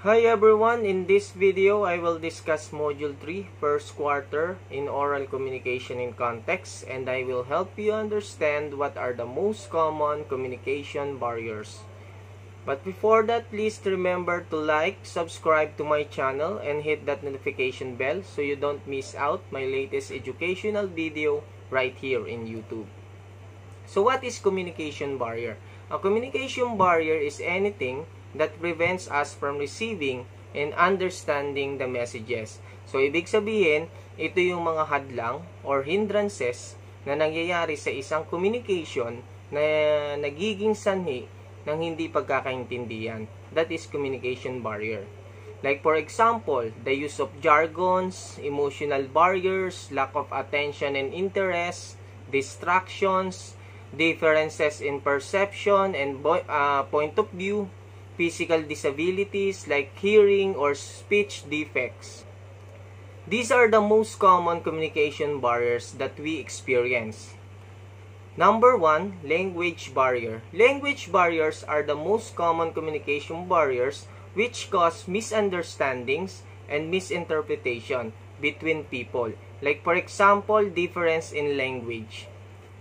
Hi everyone, in this video I will discuss Module 3, first quarter in oral communication in context and I will help you understand what are the most common communication barriers. But before that, please remember to like, subscribe to my channel and hit that notification bell so you don't miss out my latest educational video right here in YouTube. So what is communication barrier? A communication barrier is anything that prevents us from receiving and understanding the messages. So, ibig sabihin, ito yung mga hadlang or hindrances na nangyayari sa isang communication na nagiging sanhi ng hindi pagkakaintindihan. That is communication barrier. Like for example, the use of jargons, emotional barriers, lack of attention and interest, distractions, differences in perception and uh, point of view, physical disabilities like hearing or speech defects. These are the most common communication barriers that we experience. Number one, language barrier. Language barriers are the most common communication barriers which cause misunderstandings and misinterpretation between people. Like for example, difference in language.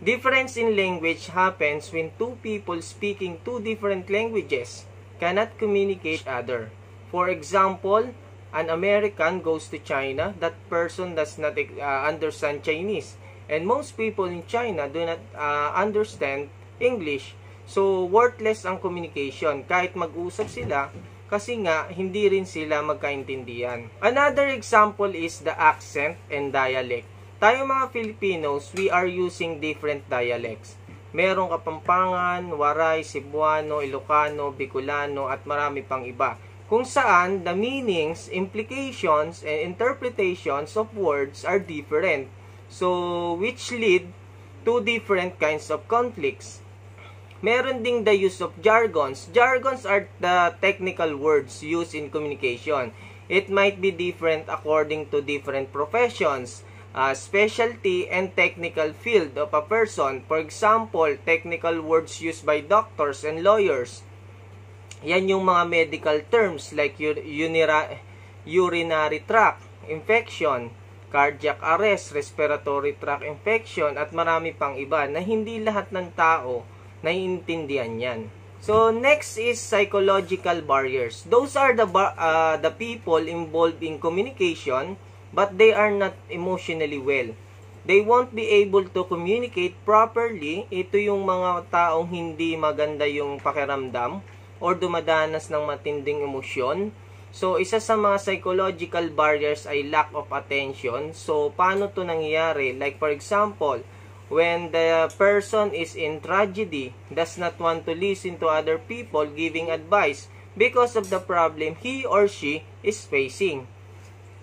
Difference in language happens when two people speaking two different languages cannot communicate other. For example, an American goes to China, that person does not uh, understand Chinese. And most people in China do not uh, understand English. So, worthless ang communication. Kahit mag-usap sila, kasi nga, hindi rin sila magkaintindihan. Another example is the accent and dialect. Tayo mga Filipinos, we are using different dialects. Merong Kapampangan, Waray, Cebuano, Ilocano, Bicolano, at marami pang iba. Kung saan, the meanings, implications, and interpretations of words are different. So, which lead to different kinds of conflicts. Meron ding the use of jargons. Jargons are the technical words used in communication. It might be different according to different professions uh, specialty and technical field of a person. For example, technical words used by doctors and lawyers. Yan yung mga medical terms like urinary tract infection, cardiac arrest, respiratory tract infection, at marami pang iba na hindi lahat ng tao naiintindihan yan. So, next is psychological barriers. Those are the, uh, the people involved in communication but they are not emotionally well. They won't be able to communicate properly. Ito yung mga taong hindi maganda yung pakiramdam or dumadanas ng matinding emosyon. So, isa sa mga psychological barriers ay lack of attention. So, paano to nangyayari? Like for example, when the person is in tragedy, does not want to listen to other people giving advice because of the problem he or she is facing.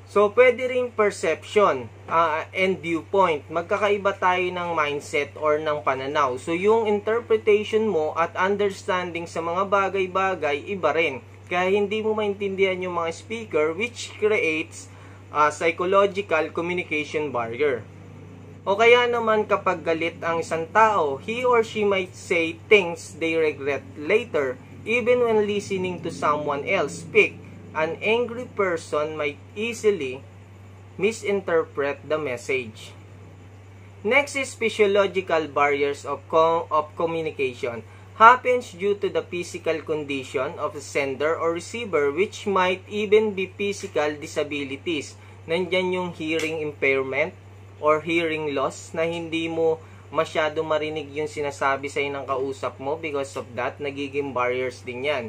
So, pwede ring perception uh, and viewpoint. Magkakaiba tayo ng mindset or ng pananaw. So, yung interpretation mo at understanding sa mga bagay-bagay, iba rin. Kaya hindi mo maintindihan yung mga speaker which creates a psychological communication barrier. O kaya naman kapag galit ang isang tao, he or she might say things they regret later even when listening to someone else speak an angry person might easily misinterpret the message. Next is physiological barriers of, com of communication. Happens due to the physical condition of the sender or receiver which might even be physical disabilities. Nandyan yung hearing impairment or hearing loss na hindi mo masyado marinig yung sinasabi sa'yo ng kausap mo because of that, nagiging barriers din yan.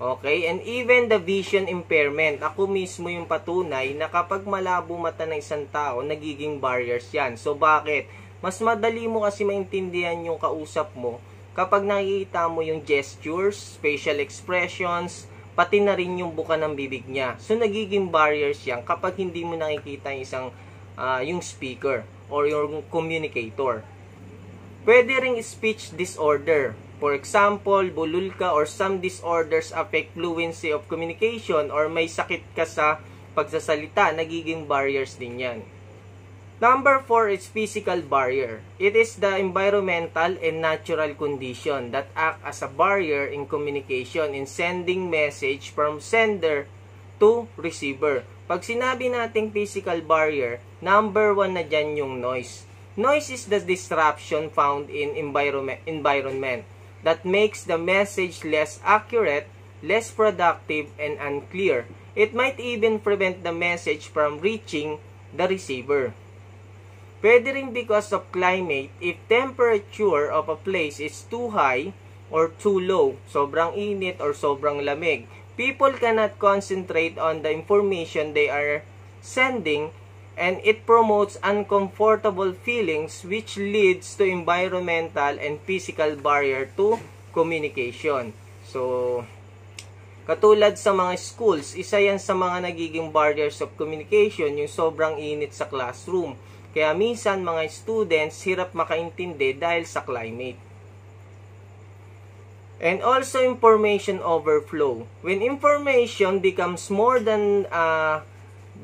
Okay? And even the vision impairment, ako mismo yung patunay na kapag malabo mata ng isang tao, nagiging barriers yan. So, bakit? Mas madali mo kasi maintindihan yung kausap mo kapag nakikita mo yung gestures, facial expressions, pati na rin yung buka ng bibig niya. So, nagiging barriers yan kapag hindi mo nakikita yung isang, uh, yung speaker or yung communicator. Pwede ring speech disorder For example, bulol ka or some disorders affect fluency of communication or may sakit ka sa pagsasalita, nagiging barriers din yan. Number 4 is physical barrier. It is the environmental and natural condition that act as a barrier in communication in sending message from sender to receiver. Pag sinabi nating physical barrier, number one na dyan yung noise. Noise is the disruption found in environment, environment that makes the message less accurate, less productive, and unclear. It might even prevent the message from reaching the receiver. Pwede rin because of climate, if temperature of a place is too high or too low, sobrang init or sobrang lamig, people cannot concentrate on the information they are sending and it promotes uncomfortable feelings which leads to environmental and physical barrier to communication. So, katulad sa mga schools, isa yan sa mga nagiging barriers of communication, yung sobrang init sa classroom. Kaya minsan mga students hirap makaintindi dahil sa climate. And also information overflow. When information becomes more than uh,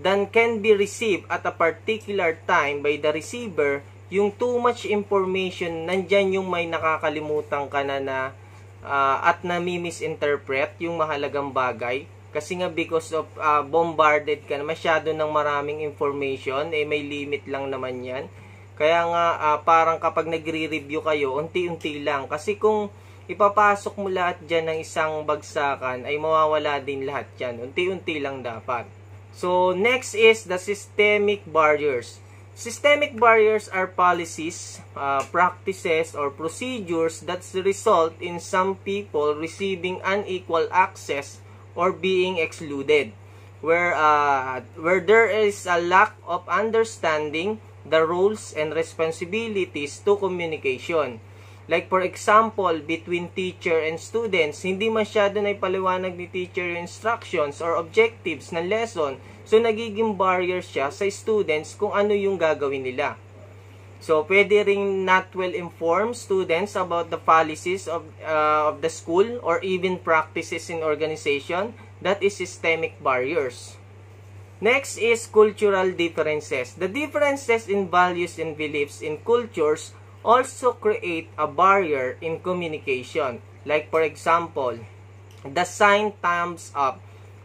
than can be received at a particular time by the receiver, yung too much information, nandyan yung may nakakalimutan ka na na uh, at nami-misinterpret yung mahalagang bagay. Kasi nga because of uh, bombarded ka na masyado ng maraming information, eh may limit lang naman yan. Kaya nga uh, parang kapag nagre-review kayo, unti-unti lang. Kasi kung ipapasok mo lahat dyan ng isang bagsakan, ay mawawala din lahat yan. Unti-unti lang dapat. So, next is the systemic barriers. Systemic barriers are policies, uh, practices, or procedures that result in some people receiving unequal access or being excluded. Where, uh, where there is a lack of understanding the roles and responsibilities to communication. Like for example, between teacher and students, hindi masyado na ipaliwanag ni teacher yung instructions or objectives ng lesson. So, nagiging barrier siya sa students kung ano yung gagawin nila. So, pwede ring not well informed students about the policies of, uh, of the school or even practices in organization. That is systemic barriers. Next is cultural differences. The differences in values and beliefs in cultures also create a barrier in communication. Like for example, the sign thumbs up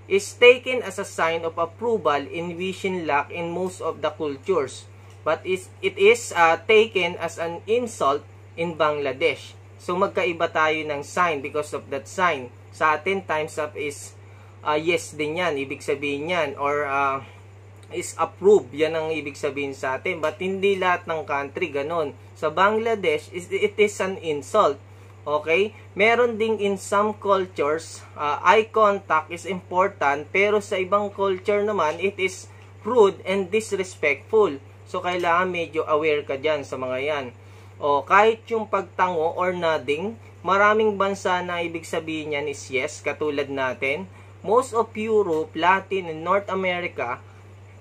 is taken as a sign of approval in vision lock in most of the cultures. But it is uh, taken as an insult in Bangladesh. So magkaiba tayo ng sign because of that sign. Sa atin, times up is uh, yes din yan. Ibig sabihin yan. Or uh, is approved. Yan ang ibig sabihin sa atin. But hindi lahat ng country ganon. Sa Bangladesh, it is an insult. Okay? Meron ding in some cultures, uh, eye contact is important. Pero sa ibang culture naman, it is rude and disrespectful. So, kailangan medyo aware ka dyan sa mga yan. O, kahit yung pagtango or nodding, maraming bansa na ibig sabihin yan is yes, katulad natin. Most of Europe, Latin, and North America,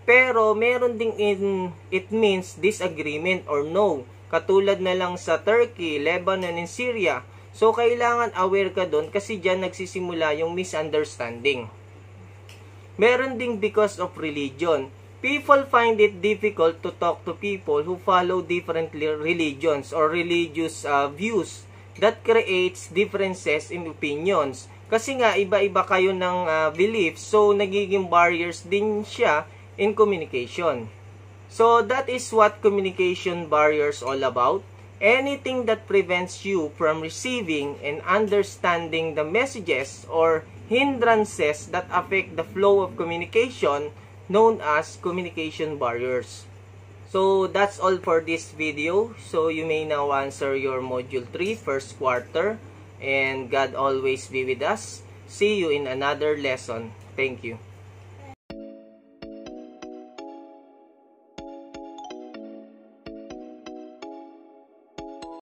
pero meron ding in it means disagreement or no. Katulad na lang sa Turkey, Lebanon, and Syria. So, kailangan aware ka doon kasi dyan nagsisimula yung misunderstanding. Meron ding because of religion. People find it difficult to talk to people who follow different religions or religious uh, views that creates differences in opinions. Kasi nga, iba-iba kayo ng uh, beliefs, so nagiging barriers din siya in communication. So that is what communication barriers all about. Anything that prevents you from receiving and understanding the messages or hindrances that affect the flow of communication known as communication barriers. So that's all for this video. So you may now answer your module 3 first quarter and God always be with us. See you in another lesson. Thank you.